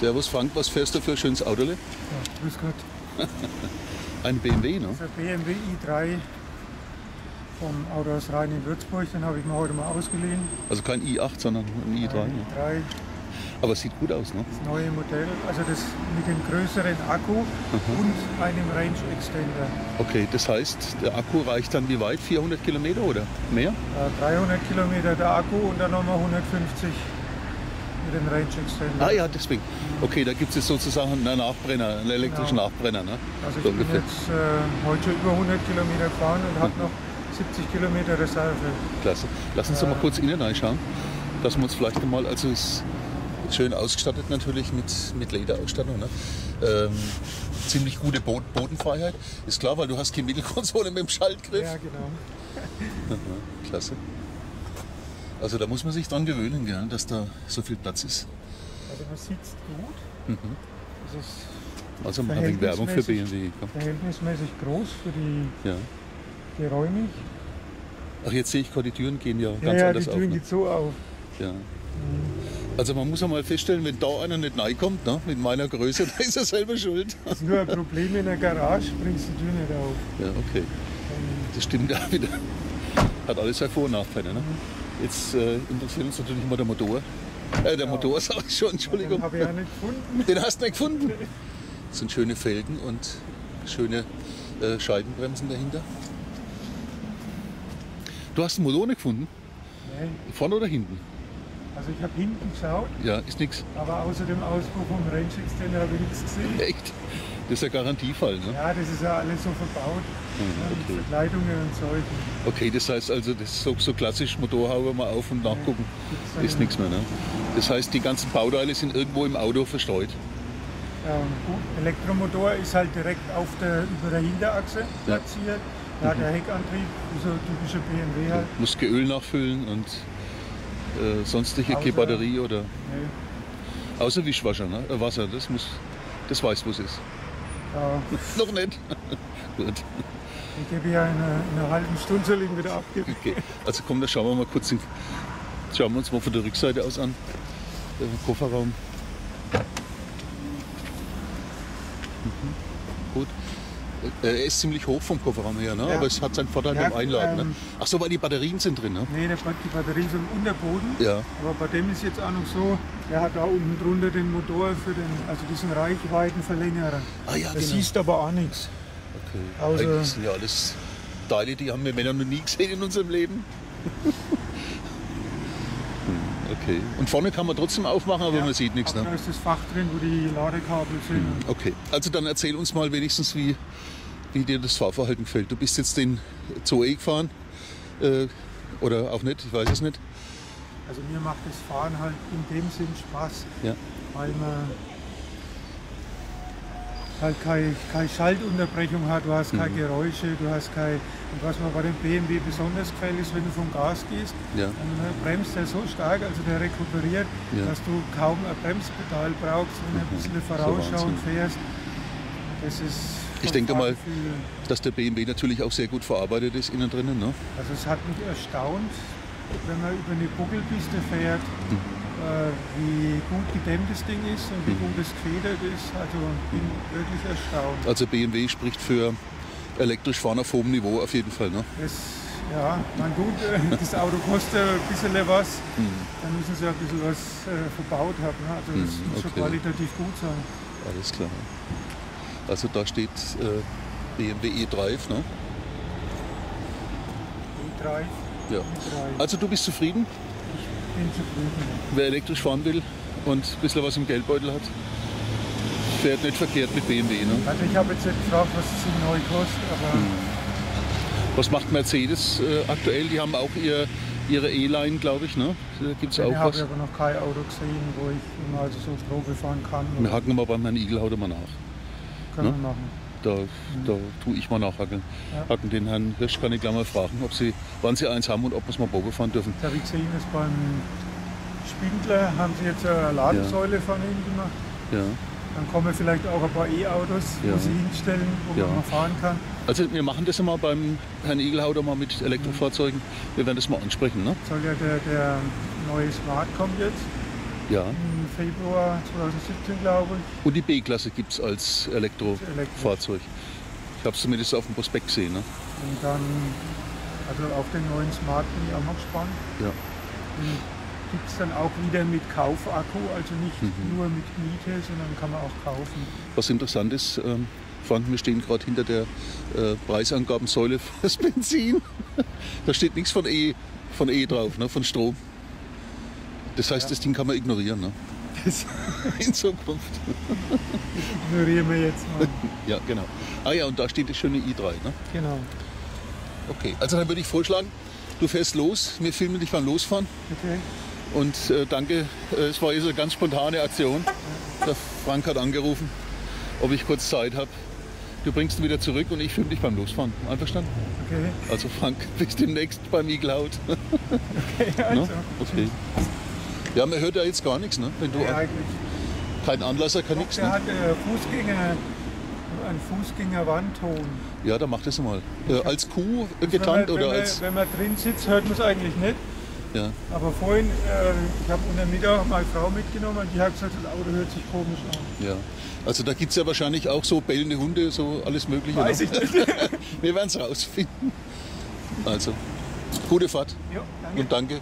Servus Frank, was fährst du für ein schönes Auto? Ja, grüß Gott. Ein BMW, ne? Das ist ein BMW i3 vom Autohaus Rhein in Würzburg. Den habe ich mir heute mal ausgeliehen. Also kein i8, sondern ein i3. Ne? i3, Aber es sieht gut aus, ne? das neue Modell. Also das mit dem größeren Akku und einem Range Extender. Okay, das heißt, der Akku reicht dann wie weit? 400 Kilometer oder mehr? Äh, 300 Kilometer der Akku und dann nochmal 150 mit dem Range Extender. Ah ja, deswegen. Okay, da gibt es sozusagen einen Nachbrenner, einen elektrischen Genau. Nachbrenner, ne? Also ich So bin ungefähr. jetzt äh, heute schon über 100 Kilometer gefahren und habe noch 70 Kilometer Reserve. Klasse. Lass uns doch mal kurz innen reinschauen, dass wir uns vielleicht mal, also ist schön ausgestattet natürlich mit, mit Lederausstattung. Ne? Ähm, ziemlich gute Bo Bodenfreiheit. Ist klar, weil du hast keine Mittelkonsole mit dem Schaltgriff. Ja, genau. Klasse. Also da muss man sich dran gewöhnen, gell, dass da so viel Platz ist. Also man es gut. Es ist Also ein wenig Werbung für. BMW. Komm. verhältnismäßig groß für die Ja. geräumig. Ach, jetzt sehe ich gerade, die Türen gehen ja Ja, ganz ja, die anders auf. Türen Ne? geht so auf. Ja. Also man muss ja mal feststellen, wenn da einer nicht reinkommt, ne, mit meiner Größe, dann ist er selber schuld. Das ist nur ein Problem in der Garage, bringst die Tür nicht auf. Ja, okay. Das stimmt ja wieder. Hat alles seine Vor- und Nachteile. Ne? Jetzt äh, interessiert uns natürlich immer der Motor. Äh, der Motor sag ich schon, Entschuldigung. Den habe ich ja nicht gefunden. Den hast du nicht gefunden. Das sind schöne Felgen und schöne äh, Scheibenbremsen dahinter. Du hast den Motor nicht gefunden? Nee. Vorne oder hinten? Also ich habe hinten geschaut, Ja, ist nichts. aber außer dem Ausbruch vom Range Extender habe ich nichts gesehen. Echt? Das ist der Garantiefall. Ne? Ja, das ist ja alles so verbaut. Mhm, Ja, mit okay. Verkleidungen und Zeug. Okay, das heißt also, das ist so, so klassisch Motorhaube mal auf und nachgucken. Da Ist nicht. nichts mehr. Ne? Das heißt, die ganzen Bauteile sind irgendwo im Auto verstreut. Ähm, Elektromotor ist halt direkt auf der, über der Hinterachse Ja. platziert. Da hat der Heckantrieb, wie so ein typischer BMW halt. Muss Öl nachfüllen und äh, sonstige Außer- keine Batterie oder Nee. außer Wischwasser, ne? Äh, Wasser, das muss, das weiß, wo es ist. Ja, Noch nicht. Gut. ich gebe ja in einer, in einer halben Stunde soll ich ihn wieder abgeben. Okay. Also komm, da schauen wir mal kurz, schauen wir uns mal von der Rückseite aus an. Der Kofferraum. Mhm. Gut. Äh, Er ist ziemlich hoch vom Kofferraum her, ne? Ja. aber es hat seinen Vorteil Ja, beim Einladen. Ne? ähm, Ach so, weil die Batterien sind drin, ne? Nee, der, die Batterien sind Unterboden. Ja. Aber bei dem ist jetzt auch noch so, der hat da unten drunter den Motor für den, also diesen Reichweitenverlängerer. Ah ja, Da genau. du aber auch nichts. Okay. Also- Eigentlich sind ja alles Teile, die haben wir Männer noch nie gesehen in unserem Leben. Hm, okay. Und vorne kann man trotzdem aufmachen, aber Ja, man sieht nichts. Ne? Da ist das Fach drin, wo die Ladekabel sind. Okay. Also dann erzähl uns mal wenigstens, wie, wie dir das Fahrverhalten gefällt. Du bist jetzt den Zoe gefahren. Äh, oder auch nicht, ich weiß es nicht. Also mir macht das Fahren halt in dem Sinn Spaß, Ja. weil man halt keine, keine Schaltunterbrechung hat, du hast Mhm. keine Geräusche, du hast kein und was mir bei dem BMW besonders gefällt ist, wenn du vom Gas gehst, Ja. dann äh, bremst er so stark, also der rekuperiert, Ja. Mhm. dass du kaum ein Bremspedal brauchst, wenn du ein bisschen vorausschauend Wahnsinn. fährst. Das ist Ich denke mal- Dass der BMW natürlich auch sehr gut verarbeitet ist innen drinnen. Ne? Also es hat mich erstaunt, wenn man über eine Buckelpiste fährt, äh, wie gut gedämmt das Ding ist und wie gut es gefedert ist. Also bin wirklich erstaunt. Also BMW spricht für elektrisch fahren auf hohem Niveau auf jeden Fall. Ne? Das, ja, mein gut, das Auto kostet ein bisschen was. Dann müssen sie ein bisschen was äh, verbaut haben. Ne? Also es Hm, muss schon okay. qualitativ gut sein. Alles klar. Also da steht äh, BMW e-Drive. Ne? E3, Ja. E3. Also du bist zufrieden, bin zufrieden. wer elektrisch fahren will und ein bisschen was im Geldbeutel hat. Fährt nicht verkehrt mit BMW. Ne? Also ich habe jetzt nicht gefragt, was es neu kostet, aber Hm. Was macht Mercedes äh, aktuell? Die haben auch ihr, ihre E-Line, glaube ich. Ne? Da gibt es ich auch habe was. aber noch kein Auto gesehen, wo ich immer also so Probe fahren kann. Wir hacken mal beim Herrn Igelhauter mal nach. Können ne? wir machen. Da, da tue ich mal nachhacken. Ja. Hacken den Herrn Hirsch kann ich gleich mal fragen, ob sie, wann sie eins haben und ob wir es mal Probe fahren dürfen. Das habe ich gesehen, dass beim Spindler haben sie jetzt eine Ladesäule von ihm gemacht. Ja. Dann kommen vielleicht auch ein paar E-Autos, Ja. wo sie hinstellen, wo Ja. man fahren kann. Also wir machen das ja mal beim Herrn Igelhauter mal mit Elektrofahrzeugen. Wir werden das mal ansprechen. Ne? Soll ja der, der neue Smart kommt jetzt. Ja. im Februar 2017, glaube ich. Und die B-Klasse gibt es als Elektrofahrzeug. Ich habe es zumindest auf dem Prospekt gesehen. Ne? Und dann, also auf den neuen Smart bin ich auch noch gespannt. Ja. Gibt es dann auch wieder mit Kaufakku, also nicht Mhm. nur mit Miete, sondern kann man auch kaufen. Was interessant ist, ähm, Frank, wir stehen gerade hinter der äh, Preisangabensäule fürs Benzin. da steht nichts von E, von E drauf, ne? von Strom. Das heißt, Ja. das Ding kann man ignorieren ne? In Zukunft. ignorieren wir jetzt mal. Ja, genau. Ah ja, und da steht das schöne i3. Ne? Genau. Okay, also dann würde ich vorschlagen, du fährst los, wir filmen dich beim Losfahren. Okay. Und äh, danke, äh, es war jetzt eine ganz spontane Aktion. Der Frank hat angerufen, ob ich kurz Zeit habe. Du bringst ihn wieder zurück und ich filme dich beim Losfahren. Einverstanden? Okay. Also Frank, bis demnächst beim E-Cloud. Okay, also. Ne? Okay. Ja, man hört ja jetzt gar nichts, ne? Wenn du Ja, kein Anlasser, kein nichts. der Ne? hat äh, Fußgänger, einen Fußgängerwandton. Ja, dann mach das mal. Äh, als Kuh getarnt man, oder als. man, wenn man drin sitzt, hört man es eigentlich nicht. Ja. Aber vorhin, äh, ich habe unter Mittag meine Frau mitgenommen und die hat gesagt, das Auto hört sich komisch an. Ja. Also da gibt es ja wahrscheinlich auch so bellende Hunde, so alles Mögliche. Weiß ne? ich nicht. Wir werden es rausfinden. Also, gute Fahrt jo, danke. und danke.